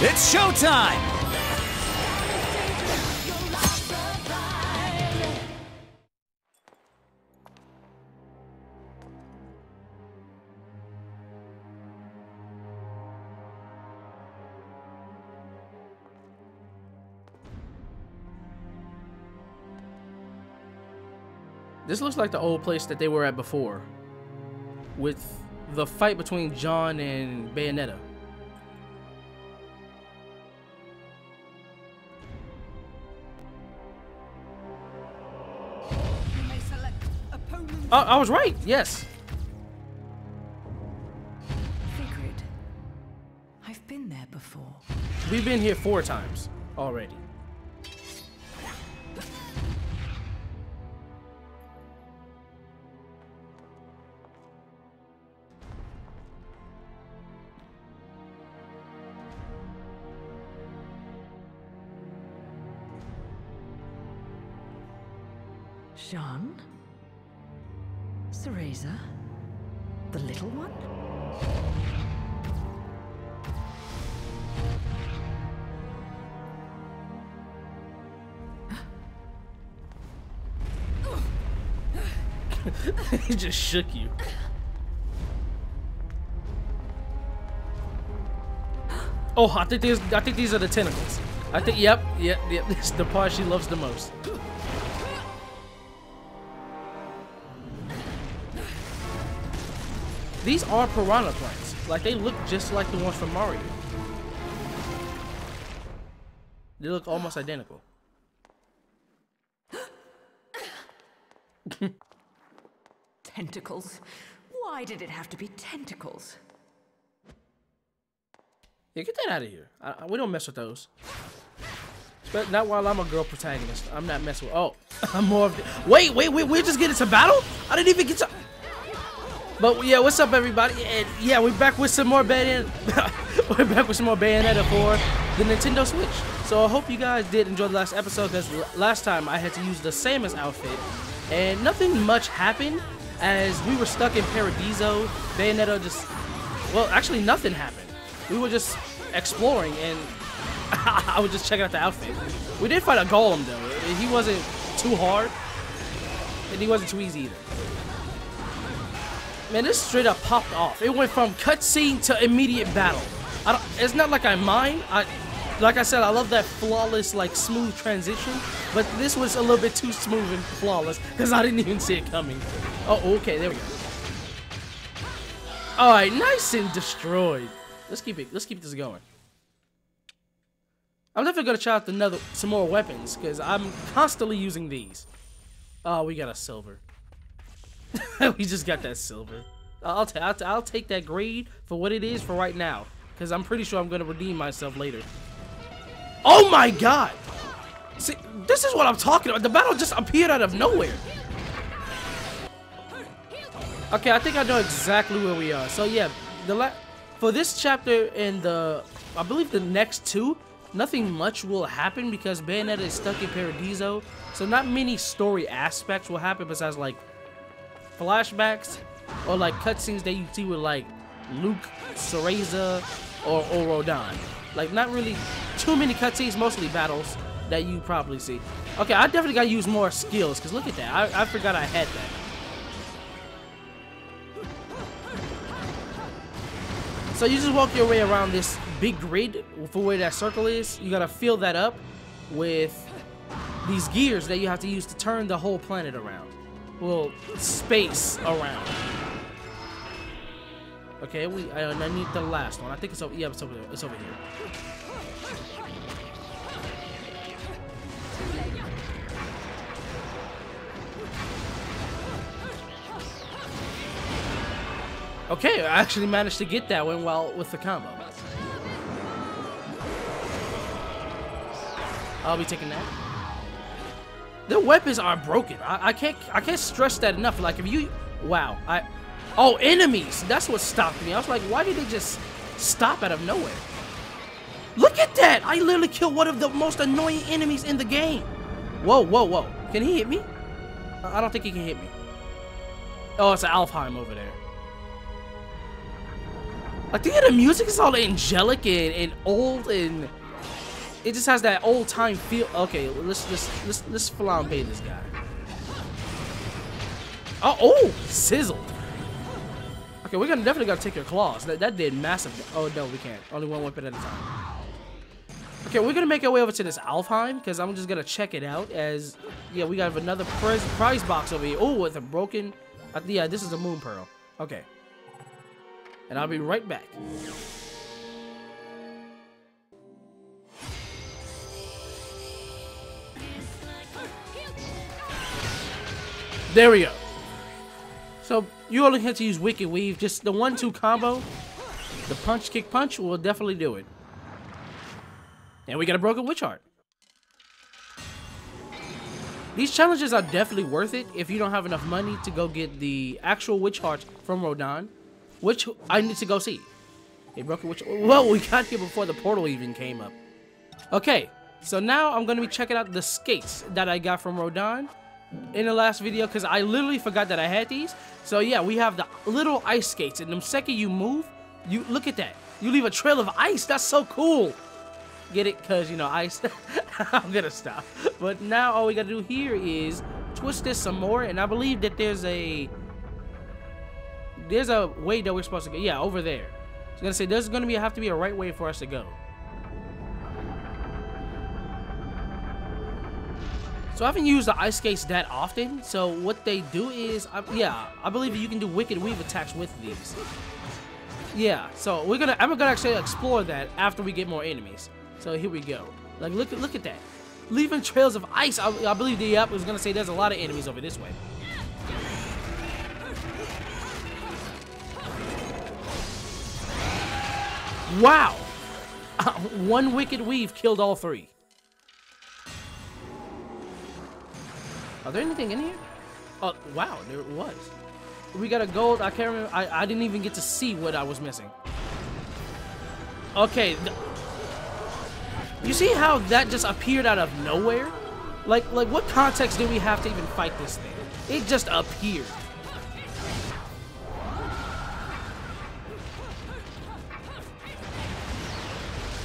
It's showtime! This looks like the old place that they were at before. With the fight between John and Bayonetta. Oh, I was right. Yes. Figured. I've been there before. We've been here four times already. he just shook you. Oh, I think these I think these are the tentacles. I think yep, yep, yep. This is the part she loves the most. These are piranha plants. Like they look just like the ones from Mario. They look almost identical. Tentacles. Why did it have to be tentacles? Yeah, get that out of here. I, I- we don't mess with those. But not while I'm a girl protagonist. I'm not messing with. Oh, I'm more of. The, wait, wait, wait. We're just getting to battle. I didn't even get to. But yeah, what's up, everybody? And yeah, we're back with some more Bayon. we're back with some more Bayonetta for the Nintendo Switch. So I hope you guys did enjoy the last episode because last time I had to use the Samus outfit, and nothing much happened as we were stuck in Paradiso. Bayonetta just. Well, actually, nothing happened. We were just exploring and I was just checking out the outfit. We did fight a golem though. He wasn't too hard. And he wasn't too easy either. Man, this straight up popped off. It went from cutscene to immediate battle. It's not like I mind. I, like I said, I love that flawless, like smooth transition. But this was a little bit too smooth and flawless because I didn't even see it coming. Oh, okay, there we go. All right, nice and destroyed. Let's keep it. Let's keep this going. I'm definitely gonna try out another some more weapons because I'm constantly using these. Oh, we got a silver. we just got that silver. I'll, ta I'll, ta I'll take that grade for what it is for right now because I'm pretty sure I'm gonna redeem myself later. Oh my god! See, this is what I'm talking about. The battle just appeared out of nowhere. Okay, I think I know exactly where we are. So yeah, the la for this chapter and the, I believe the next two, nothing much will happen because Bayonetta is stuck in Paradiso. So not many story aspects will happen besides like flashbacks or like cutscenes that you see with like Luke, Cereza, or, or Rodin. Like not really too many cutscenes, mostly battles that you probably see. Okay, I definitely gotta use more skills because look at that. I, I forgot I had that. So you just walk your way around this big grid for where that circle is. You gotta fill that up with these gears that you have to use to turn the whole planet around. Well, space around. Okay, we I, I need the last one. I think it's over. Yeah, it's over there. It's over here. Okay, I actually managed to get that one while with the combo. I'll be taking that. The weapons are broken. I, I can't I can't stress that enough. Like if you wow, I oh enemies. That's what stopped me. I was like, why did they just stop out of nowhere? Look at that! I literally killed one of the most annoying enemies in the game. Whoa, whoa, whoa. Can he hit me? I don't think he can hit me. Oh, it's an Alfheim over there. I think the music is all angelic and, and old and it just has that old time feel. Okay, let's let's let's let's flambe this guy. Oh, oh, sizzled. Okay, we're gonna definitely gotta take your claws. That that did massive. Oh no, we can't. Only one weapon at a time. Okay, we're gonna make our way over to this Alfheim because I'm just gonna check it out. As yeah, we got another prize prize box over here. Oh, with a broken. Uh, yeah, this is a moon pearl. Okay, and I'll be right back. There we go. So you only have to use Wicked Weave. Just the one-two combo, the punch, kick, punch will definitely do it. And we got a broken witch heart. These challenges are definitely worth it if you don't have enough money to go get the actual witch heart from Rodin, which I need to go see. A broken witch. Well, we got here before the portal even came up. Okay, so now I'm gonna be checking out the skates that I got from Rodin in the last video because I literally forgot that I had these. So yeah, we have the little ice skates, and the second you move, you look at that. You leave a trail of ice. That's so cool. Get it? Cause you know ice. I'm gonna stop. But now all we gotta do here is twist this some more, and I believe that there's a there's a way that we're supposed to go. Yeah, over there. I was gonna say there's gonna be have to be a right way for us to go. So I haven't used the ice skates that often. So what they do is, I, yeah, I believe you can do wicked weave attacks with these. Yeah, so we're gonna, I'm gonna actually explore that after we get more enemies. So here we go. Like look at look at that, leaving trails of ice. I, I believe the app was gonna say there's a lot of enemies over this way. Wow, one wicked weave killed all three. Are there anything in here? Oh, wow, there was. We got a gold. I can't remember. I, I didn't even get to see what I was missing. Okay. You see how that just appeared out of nowhere? Like, like what context do we have to even fight this thing? It just appeared.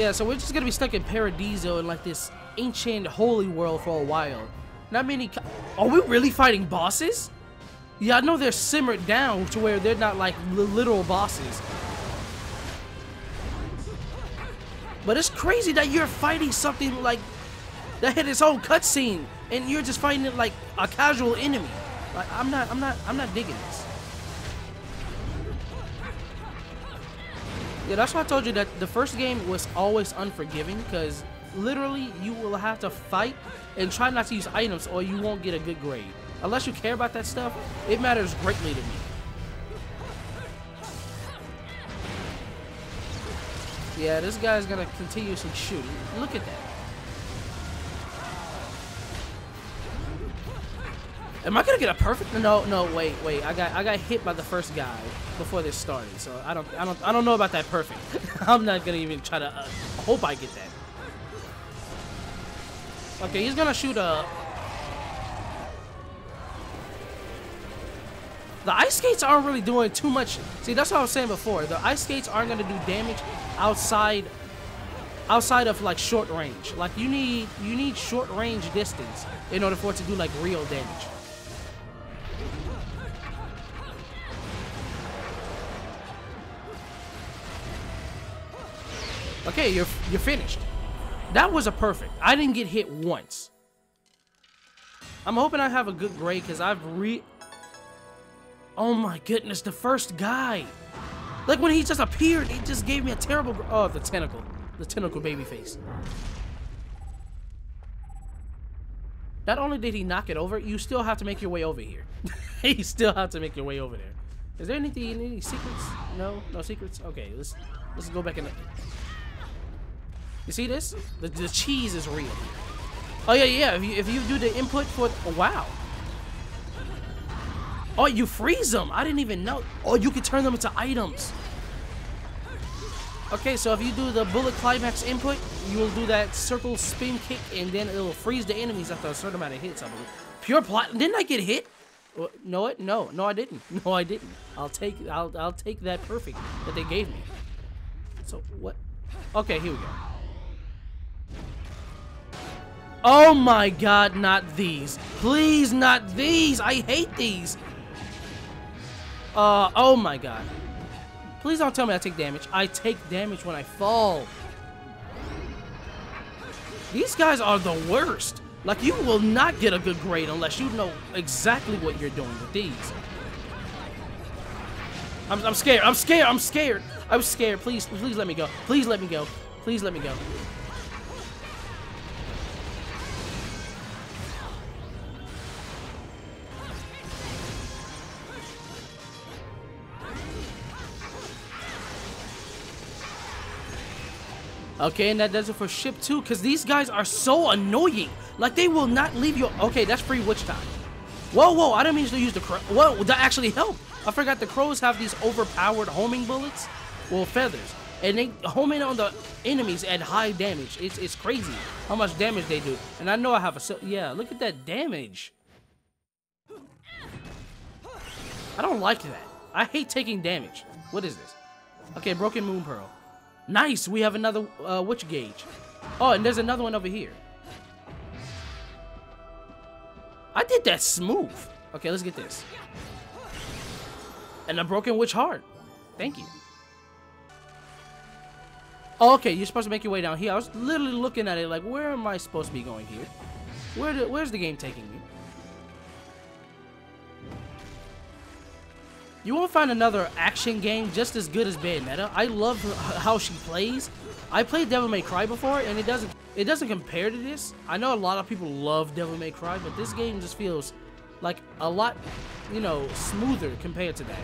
Yeah, so we're just gonna be stuck in Paradiso in like this ancient holy world for a while. Not many. Are we really fighting bosses? Yeah, I know they're simmered down to where they're not like literal bosses. But it's crazy that you're fighting something like that had its own cutscene, and you're just fighting it like a casual enemy. Like I'm not, I'm not, I'm not digging this. Yeah, that's why I told you that the first game was always unforgiving because literally you will have to fight and try not to use items or you won't get a good grade. Unless you care about that stuff, it matters greatly to me. Yeah, this guy's gonna continuously shoot. Look at that. Am I gonna get a perfect? No, no, wait, wait. I got, I got hit by the first guy before this started, so I don't, I don't, I don't know about that perfect. I'm not gonna even try to. Uh, hope I get that. Okay, he's gonna shoot a... The ice skates aren't really doing too much. See, that's what I was saying before. The ice skates aren't gonna do damage outside outside of like short range. Like you need you need short range distance in order for it to do like real damage. Okay, you're you're finished. That was a perfect. I didn't get hit once. I'm hoping I have a good grade because I've re... Oh my goodness, the first guy. Like when he just appeared, he just gave me a terrible... Oh, the tentacle. The tentacle baby face. Not only did he knock it over, you still have to make your way over here. you still have to make your way over there. Is there anything, any secrets? No? No secrets? Okay, let's let's go back in the... You see this? The, the cheese is real. Oh yeah, yeah. If you if you do the input for oh, wow. Oh, you freeze them. I didn't even know. Oh, you can turn them into items. Okay, so if you do the bullet climax input, you will do that circle spin kick, and then it'll freeze the enemies after a certain amount of hits. I believe. Pure plot. Didn't I get hit? No, it. No, no, I didn't. No, I didn't. I'll take. I'll. I'll take that perfect that they gave me. So what? Okay, here we go. Oh my god, not these. Please, not these. I hate these. Uh, oh my god. Please don't tell me I take damage. I take damage when I fall. These guys are the worst. Like, you will not get a good grade unless you know exactly what you're doing with these. I'm, I'm scared. I'm scared. I'm scared. I was scared. Please, please let me go. Please let me go. Please let me go. Okay, and that does it for ship two, because these guys are so annoying. Like, they will not leave you. Okay, that's free witch time. Whoa, whoa, I didn't mean to use the crow. Whoa, that actually helped. I forgot the crows have these overpowered homing bullets. Well, feathers. And they home in on the enemies at high damage. It's, it's crazy how much damage they do. And I know I have a... Yeah, look at that damage. I don't like that. I hate taking damage. What is this? Okay, Broken Moon Pearl. Nice, we have another uh, witch gauge. Oh, and there's another one over here. I did that smooth. Okay, let's get this. And a broken witch heart. Thank you. Oh, okay, you're supposed to make your way down here. I was literally looking at it like, where am I supposed to be going here? Where do, where's the game taking me? You won't find another action game just as good as Bayonetta. I love how she plays. I played Devil May Cry before, and it doesn't it doesn't compare to this. I know a lot of people love Devil May Cry, but this game just feels like a lot, you know, smoother compared to that.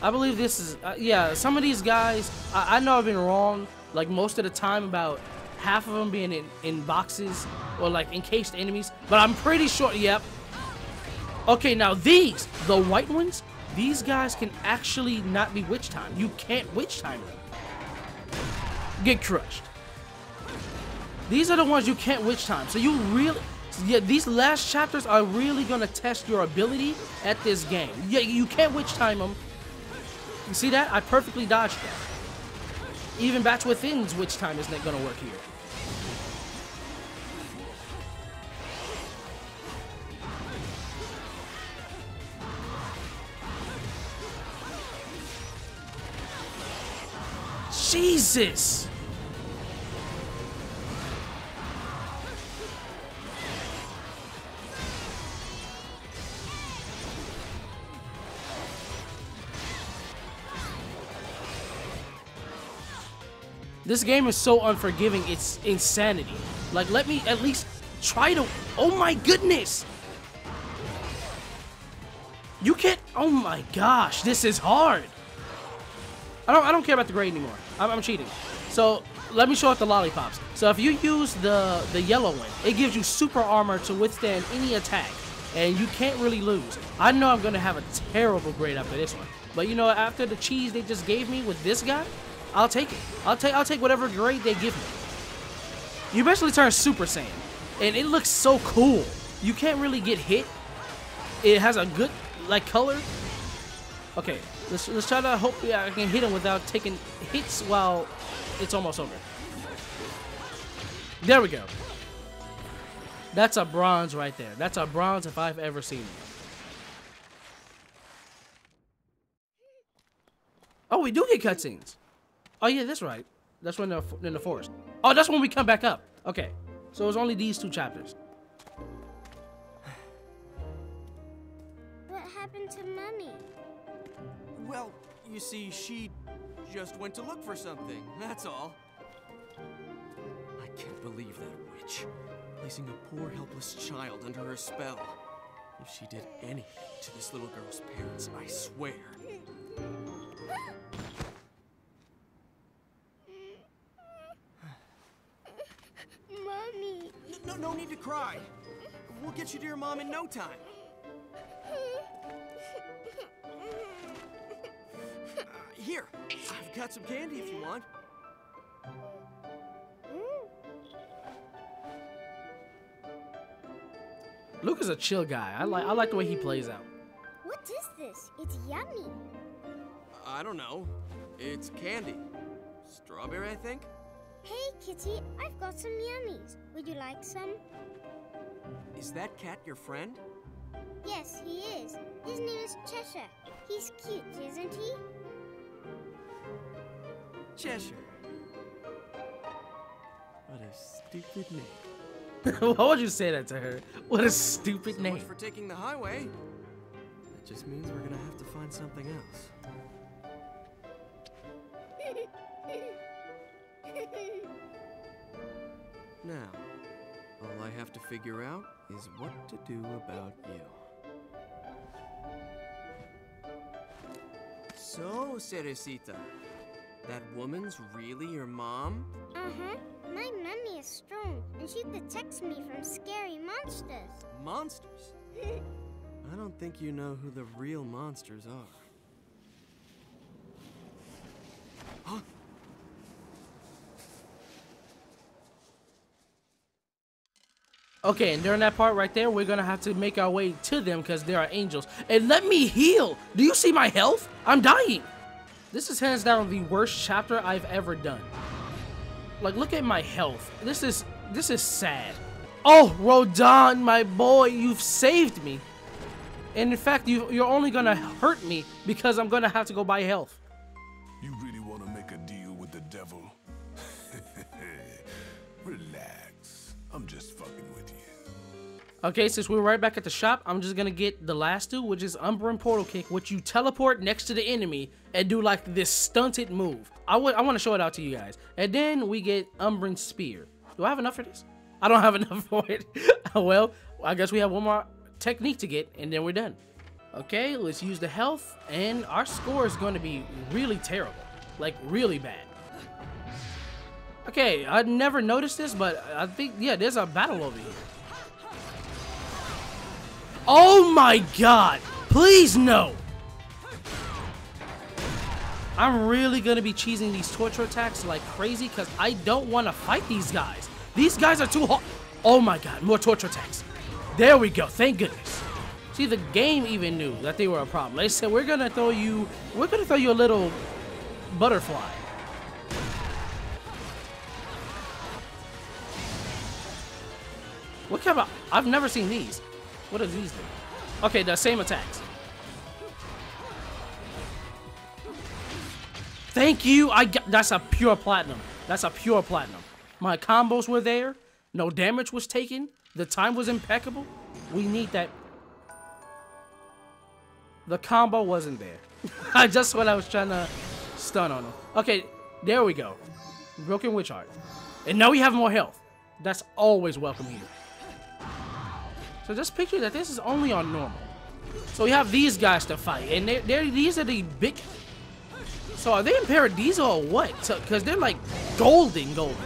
I believe this is, uh, yeah, some of these guys, I, I know I've been wrong, like most of the time about half of them being in, in boxes or like encased enemies. But I'm pretty sure, yep. Okay, now these, the white ones, these guys can actually not be witch time. You can't witch time them. Get crushed. These are the ones you can't witch time. So you really, yeah, these last chapters are really gonna test your ability at this game. Yeah, you can't witch time them. You see that? I perfectly dodged that. Even Bat Within's witch time isn't gonna work here. Jesus! This game is so unforgiving, it's insanity. Like, let me at least try to... Oh my goodness! You can't... Oh my gosh, this is hard! I don't, I don't care about the grade anymore. I'm, I'm cheating. So let me show off the lollipops. So if you use the, the yellow one, it gives you super armor to withstand any attack. And you can't really lose. I know I'm going to have a terrible grade after this one. But you know, after the cheese they just gave me with this guy, I'll take it. I'll take I'll take whatever grade they give me. You basically turn Super Saiyan. And it looks so cool. You can't really get hit. It has a good like color. Okay, Let's, let's try to hope yeah, I can hit him without taking hits while it's almost over. There we go. That's a bronze right there. That's a bronze if I've ever seen it. Oh, we do get cutscenes. Oh yeah, that's right. That's when they're in the forest. Oh, that's when we come back up. Okay, so it's only these two chapters. What happened to Mummy? Well, you see, she just went to look for something, that's all. I can't believe that witch. Placing a poor, helpless child under her spell. If she did anything to this little girl's parents, I swear. Mommy. No, no need to cry. We'll get you to your mom in no time. Here, I've got some candy if you want. Luke is a chill guy. I like I like the way he plays out. What is this? this? It's yummy. I don't know. It's candy. Strawberry, I think? Hey, Kitty, I've got some yummies. Would you like some? Is that cat your friend? Yes, he is. His name is Cheshire. He's cute, isn't he? Cheshire. What a stupid name. Why would you say that to her? What a stupid So name. much for taking the highway. That just means we're gonna have to find something else. Now, all I have to figure out is what to do about you. So, Cerecita, that woman's really your mom? Uh-huh. My mummy is strong, and she protects me from scary monsters. Monsters? I don't think you know who the real monsters are. Huh? Okay, and during that part right there, we're gonna have to make our way to them because there are angels. And let me heal! Do you see my health? I'm dying! This is hands down the worst chapter I've ever done. Like, look at my health. This is, this is sad. Oh, Rodin, my boy, you've saved me. And in fact, you, you're only gonna hurt me because I'm gonna have to go buy health. Okay, since we're right back at the shop, I'm just gonna get the last two, which is Umbran Portal Kick, which you teleport next to the enemy and do like this stunted move. I I want to show it out to you guys. And then we get Umbran Spear. Do I have enough for this? I don't have enough for it. well, I guess we have one more technique to get, and then we're done. Okay, let's use the health, and our score is to be really terrible. Like, really bad. Okay, I never noticed this, but I think, yeah, there's a battle over here. Oh my god! Please no! I'm really gonna be cheesing these torture attacks like crazy because I don't want to fight these guys. These guys are too hard. Oh my god, more torture attacks. There we go, thank goodness. See, the game even knew that they were a problem. They said, we're gonna throw you, we're gonna throw you a little butterfly. What kind of, I've never seen these. What do these do? Okay, the same attacks. Thank you. I got, that's a pure platinum. That's a pure platinum. My combos were there. No damage was taken. The time was impeccable. We need that. The combo wasn't there. I just what I was trying to stun on him. Okay, there we go. Broken Witch Heart. And now we have more health. That's always welcome here. So just picture that this is only on normal. So we have these guys to fight, and they're, they're these are the big. So are they in Paradiso or what? Because they're like golden, golden.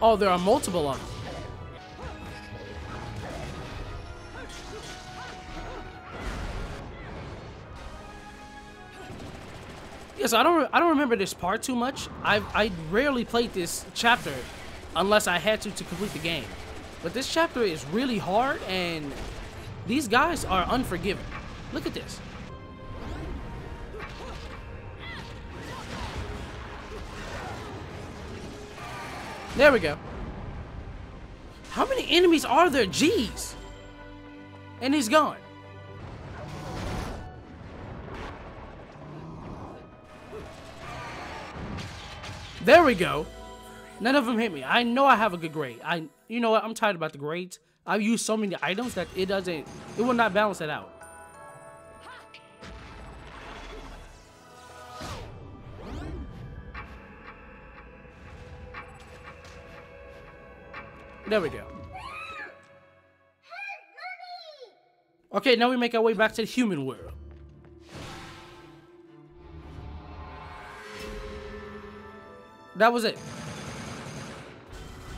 Oh, there are multiple on them. I don't. I don't remember this part too much. I I rarely played this chapter, unless I had to to complete the game. But this chapter is really hard, and these guys are unforgiving. Look at this. There we go. How many enemies are there? Jeez. And he's gone. There we go. None of them hit me. I know I have a good grade. I, you know what? I'm tired about the grades. I've used so many items that it doesn't, it will not balance it out. There we go. Okay, now we make our way back to the human world. That was it.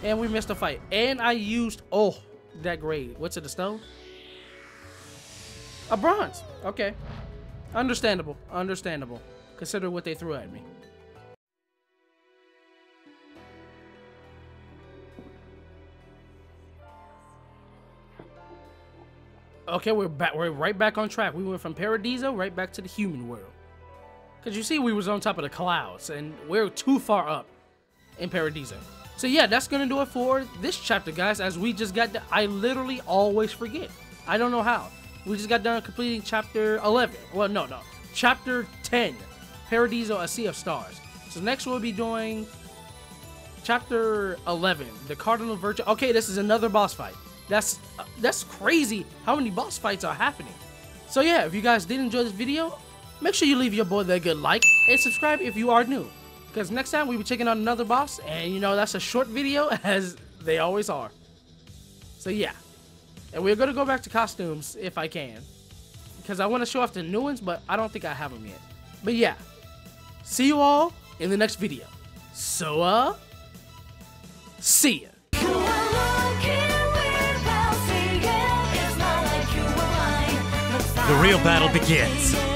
And we missed a fight. And I used, oh, that grade. What's it, a stone? A bronze. Okay. Understandable. Understandable. Consider what they threw at me. Okay, we're back. We're right back on track. We went from Paradiso right back to the human world. Cause you see, we was on top of the clouds, and we're too far up in Paradiso. So yeah, that's gonna do it for this chapter, guys. As we just got, to, I literally always forget. I don't know how. We just got done completing chapter 11. Well, no, no, chapter 10, Paradiso: A Sea of Stars. So next we'll be doing chapter 11, the Cardinal Virtue. Okay, this is another boss fight. That's uh, that's crazy. How many boss fights are happening? So yeah, if you guys did enjoy this video, make sure you leave your boy that good like and subscribe if you are new. Because next time we'll be checking out another boss, and you know that's a short video as they always are. So yeah, and we're gonna go back to costumes if I can, because I want to show off the new ones, but I don't think I have them yet. But yeah, see you all in the next video. So uh, see ya. The real battle begins.